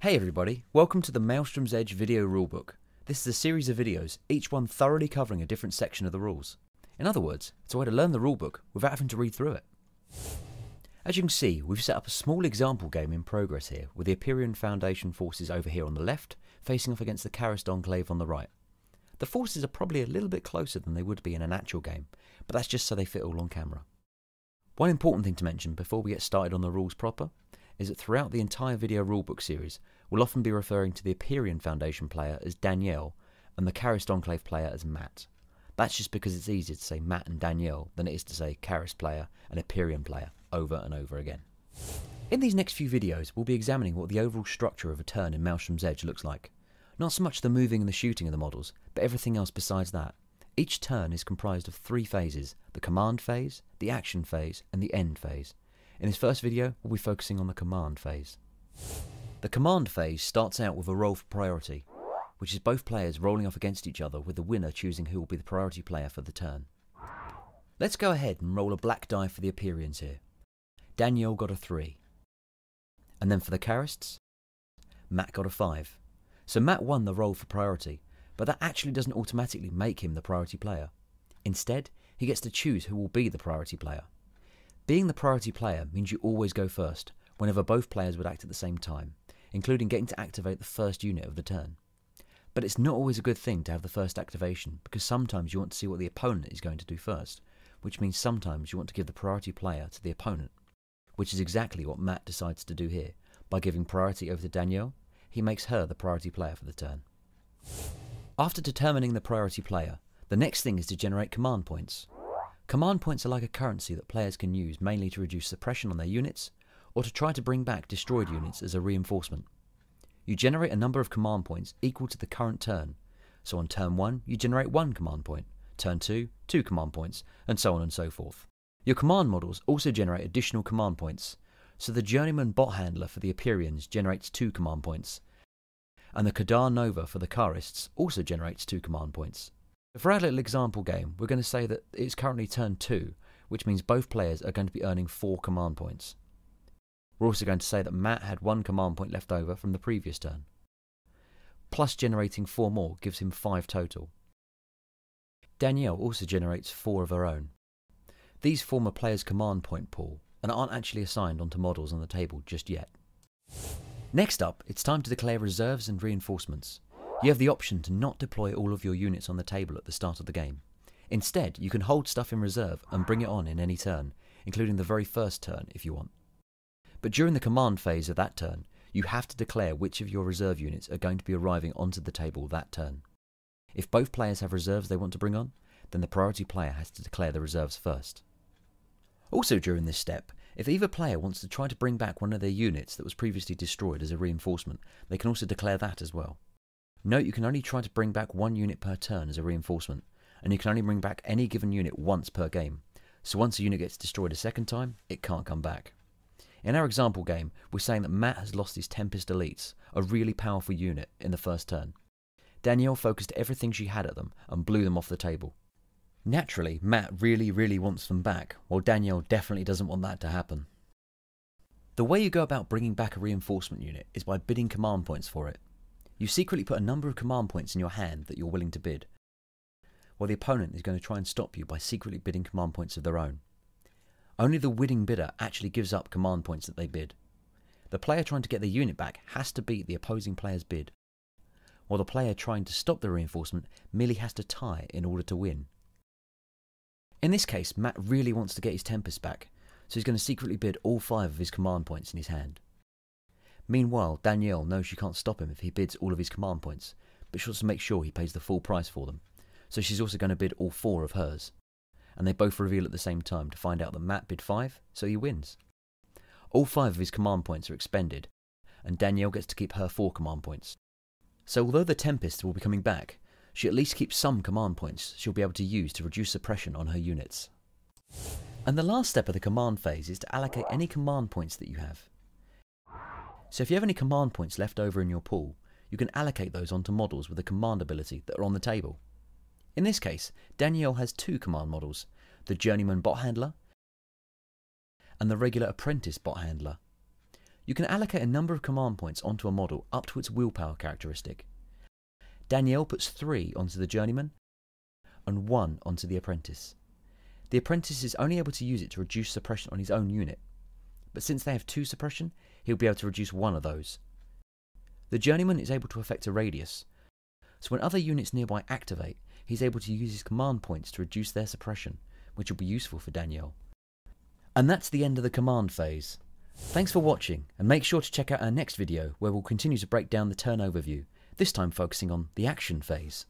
Hey everybody, welcome to the Maelstrom's Edge video rulebook. This is a series of videos, each one thoroughly covering a different section of the rules. In other words, it's a way to learn the rulebook without having to read through it. As you can see, we've set up a small example game in progress here, with the Epirian Foundation forces over here on the left, facing off against the Karist Enclave on the right. The forces are probably a little bit closer than they would be in an actual game, but that's just so they fit all on camera. One important thing to mention before we get started on the rules proper is that throughout the entire video rulebook series, we'll often be referring to the Epirian Foundation player as Danielle and the Karist Enclave player as Matt. That's just because it's easier to say Matt and Danielle than it is to say Karist player and Epirian player over and over again. In these next few videos, we'll be examining what the overall structure of a turn in Maelstrom's Edge looks like. Not so much the moving and the shooting of the models, but everything else besides that. Each turn is comprised of three phases the command phase, the action phase, and the end phase. In this first video, we'll be focusing on the command phase. The command phase starts out with a roll for priority, which is both players rolling off against each other with the winner choosing who will be the priority player for the turn. Let's go ahead and roll a black die for the Epirians here. Danielle got a 3. And then for the Karists, Matt got a 5. So Matt won the roll for priority, but that actually doesn't automatically make him the priority player. Instead, he gets to choose who will be the priority player. Being the priority player means you always go first, whenever both players would act at the same time, including getting to activate the first unit of the turn. But it's not always a good thing to have the first activation, because sometimes you want to see what the opponent is going to do first, which means sometimes you want to give the priority player to the opponent, which is exactly what Matt decides to do here. By giving priority over to Danielle, he makes her the priority player for the turn. After determining the priority player, the next thing is to generate command points. Command points are like a currency that players can use mainly to reduce suppression on their units, or to try to bring back destroyed units as a reinforcement. You generate a number of command points equal to the current turn. So on turn 1, you generate 1 command point, turn 2, 2 command points, and so on and so forth. Your command models also generate additional command points, so the Journeyman bot handler for the Epirians generates 2 command points, and the Kadar Nova for the Karists also generates 2 command points. For our little example game, we're going to say that it's currently turn 2, which means both players are going to be earning 4 command points. We're also going to say that Matt had 1 command point left over from the previous turn. Plus generating 4 more gives him 5 total. Danielle also generates 4 of her own. These form a player's command point pool and aren't actually assigned onto models on the table just yet. Next up, it's time to declare reserves and reinforcements. You have the option to not deploy all of your units on the table at the start of the game. Instead, you can hold stuff in reserve and bring it on in any turn, including the very first turn if you want. But during the command phase of that turn, you have to declare which of your reserve units are going to be arriving onto the table that turn. If both players have reserves they want to bring on, then the priority player has to declare the reserves first. Also during this step, if either player wants to try to bring back one of their units that was previously destroyed as a reinforcement, they can also declare that as well. Note you can only try to bring back one unit per turn as a reinforcement, and you can only bring back any given unit once per game, so once a unit gets destroyed a second time, it can't come back. In our example game, we're saying that Matt has lost his Tempest Elites, a really powerful unit, in the first turn. Danielle focused everything she had at them and blew them off the table. Naturally, Matt really, really wants them back, while Danielle definitely doesn't want that to happen. The way you go about bringing back a reinforcement unit is by bidding command points for it. You secretly put a number of command points in your hand that you're willing to bid, while the opponent is going to try and stop you by secretly bidding command points of their own. Only the winning bidder actually gives up command points that they bid. The player trying to get their unit back has to beat the opposing player's bid, while the player trying to stop the reinforcement merely has to tie in order to win. In this case, Matt really wants to get his Tempest back, so he's going to secretly bid all five of his command points in his hand. Meanwhile, Danielle knows she can't stop him if he bids all of his command points, but she wants to make sure he pays the full price for them, so she's also going to bid all four of hers. And they both reveal at the same time to find out that Matt bid five, so he wins. All five of his command points are expended, and Danielle gets to keep her four command points. So although the Tempest will be coming back, she at least keeps some command points she'll be able to use to reduce suppression on her units. And the last step of the command phase is to allocate any command points that you have. So if you have any command points left over in your pool, you can allocate those onto models with a command ability that are on the table. In this case, Danielle has two command models, the Journeyman Bot Handler and the regular Apprentice Bot Handler. You can allocate a number of command points onto a model up to its willpower characteristic. Danielle puts 3 onto the journeyman and 1 onto the apprentice. The apprentice is only able to use it to reduce suppression on his own unit, but since they have 2 suppression, he'll be able to reduce one of those. The journeyman is able to affect a radius, so when other units nearby activate, he's able to use his command points to reduce their suppression, which will be useful for Danielle. And that's the end of the command phase. Thanks for watching, and make sure to check out our next video where we'll continue to break down the turn overview, this time focusing on the action phase.